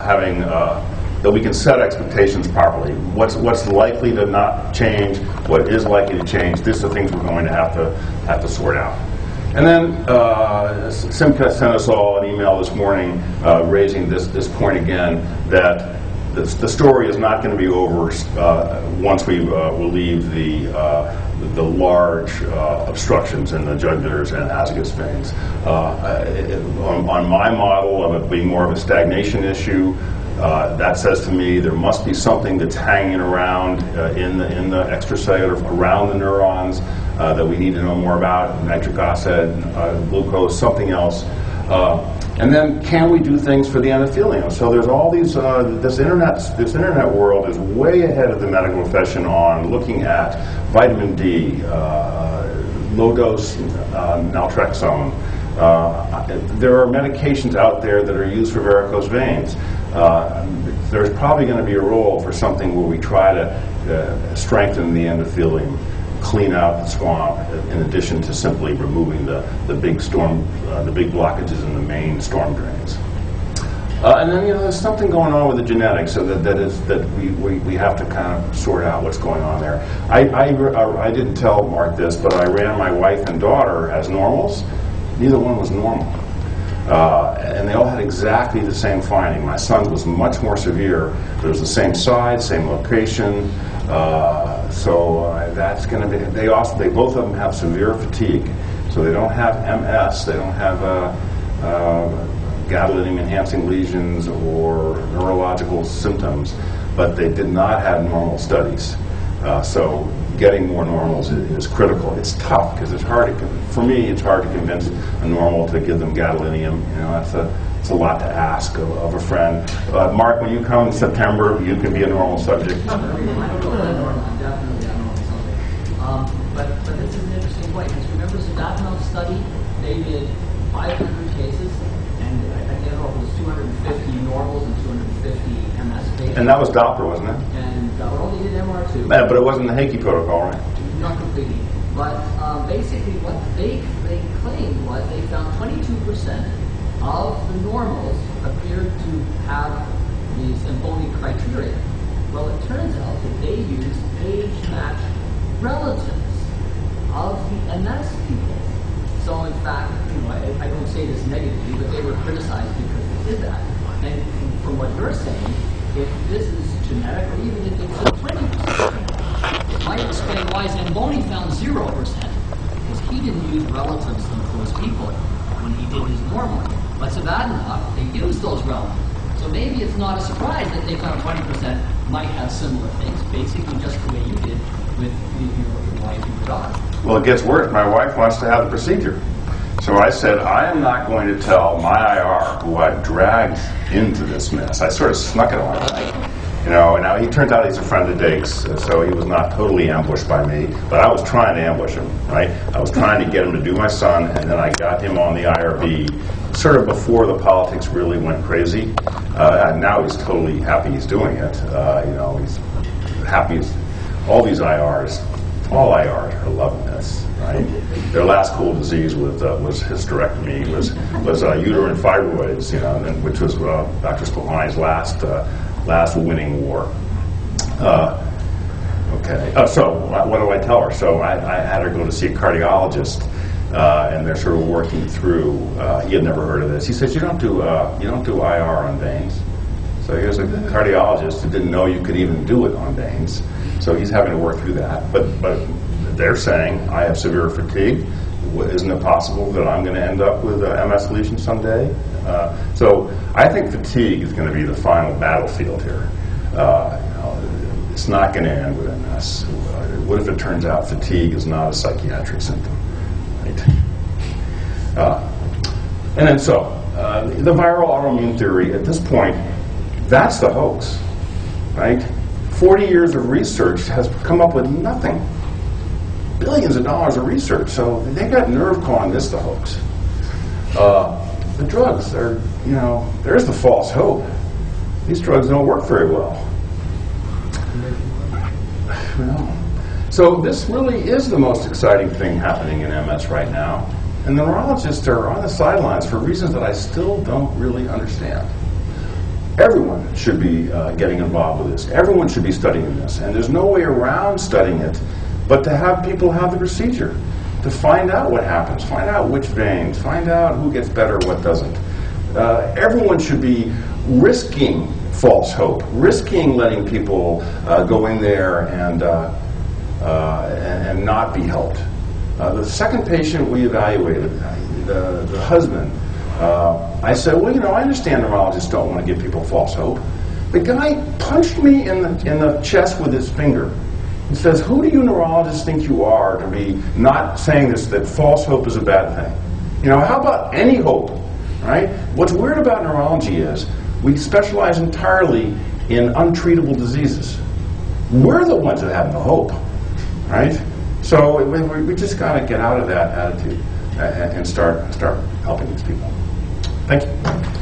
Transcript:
having uh, that we can set expectations properly. What's what's likely to not change? What is likely to change? These are things we're going to have to have to sort out. And then uh, Simka sent us all an email this morning uh, raising this this point again that the, the story is not going to be over uh, once we uh, relieve the uh, the large uh, obstructions in the jugulars and azygos veins. Uh, it- on, on my model of it being more of a stagnation issue, uh, that says to me there must be something that's hanging around uh, in the in the extracellular around the neurons uh, that we need to know more about nitric acid, uh, glucose, something else. Uh, and then, can we do things for the endothelium? So there's all these. Uh, this internet, this internet world is way ahead of the medical profession on looking at vitamin D, uh, low dose uh, naltrexone. Uh, there are medications out there that are used for varicose veins. Uh, there's probably going to be a role for something where we try to uh, strengthen the endothelium clean out the swamp in addition to simply removing the, the big storm, uh, the big blockages in the main storm drains. Uh, and then, you know, there's something going on with the genetics so that, that, is, that we, we, we have to kind of sort out what's going on there. I, I, uh, I didn't tell Mark this, but I ran my wife and daughter as normals. Neither one was normal. Uh, and they all had exactly the same finding. My son was much more severe. It was the same side, same location. Uh, so uh, that's going to be. They also. They both of them have severe fatigue. So they don't have MS. They don't have uh, uh, gadolinium-enhancing lesions or neurological symptoms. But they did not have normal studies. Uh, so getting more normals is, is critical. It's tough because it's hard to, for me, it's hard to convince a normal to give them gadolinium. You know, that's a, it's a lot to ask of, of a friend. Uh, Mark, when you come in September, you can be a normal subject. I'm definitely a normal subject. Um, But, but this is an interesting point, because remember Zivadinov study, they did 500 cases, and I I can't it was 250 normals and 250 MS patients. And that was Doppler, wasn't it? And uh, well, they did MR2. Uh, but it wasn't the Haacke protocol, right? Not completely. But um, basically, what they, they claimed was they found 22% of the normals appeared to have the Zamboni criteria. Well, it turns out that they used age-matched relatives of the MS people. So, in fact, you know, I, I don't say this negatively, but they were criticized because they did that. And from what you're saying, if this is genetic, or even if it's a 20%, it might explain why Zamboni found 0%, because he didn't use relatives of those people when he did his normal. But Zivadinov, they used those relatives. So maybe it's not a surprise that they found 20% might have similar things, basically just the way you did with your, your wife and your daughter. Well, it gets worse. My wife wants to have the procedure. So I said, I am not going to tell my IR who I dragged into this mess. I sort of snuck it on. You know, and now he turns out he's a friend of Dake's, so he was not totally ambushed by me, but I was trying to ambush him, right? I was trying to get him to do my son, and then I got him on the IRB sort of before the politics really went crazy. Uh, and now he's totally happy he's doing it. Uh, you know, he's happy. All these IRs, all IRs are loving this, right? Their last cool disease was uh, was hysterectomy, was was uh, uterine fibroids, you know, and, which was uh, Dr. Sclafani's last uh, last winning war. Uh, okay, uh, so what what do I tell her? So I, I had her go to see a cardiologist. Uh, and they're sort of working through. Uh, he had never heard of this. He says, "You don't do uh, you don't do IR on veins." So here's a cardiologist who didn't know you could even do it on veins. So he's having to work through that. But but they're saying I have severe fatigue. Isn't it possible that I'm going to end up with MS lesion someday? Uh, so I think fatigue is going to be the final battlefield here. Uh, it's not going to end with MS. What if it turns out fatigue is not a psychiatric symptom? Right? Uh, and then so, uh, the viral autoimmune theory, at this point, that's the hoax, right? 40 years of research has come up with nothing. Billions of dollars of research, so they got nerve calling this the hoax. Uh, the drugs are, you know, there's the false hope. These drugs don't work very well. Well, so this really is the most exciting thing happening in MS right now. And the neurologists are on the sidelines for reasons that I still don't really understand. everyone should be uh, getting involved with this. Everyone should be studying this. And there's no way around studying it but to have people have the procedure, to find out what happens, find out which veins, find out who gets better, what doesn't. Uh, everyone should be risking false hope, risking letting people uh, go in there and, uh, uh, and, and not be helped. Uh, the second patient we evaluated, uh, the, the husband, I said, well, you know, I understand neurologists don't want to give people false hope. The guy punched me in the, in the chest with his finger. He says, who do you neurologists think you are to be not saying this, that false hope is a bad thing? You know, how about any hope, right? What's weird about neurology is we specialize entirely in untreatable diseases. We're the ones that have no hope, right? So we, we- just got to get out of that attitude uh, and start, start helping these people. Thank you.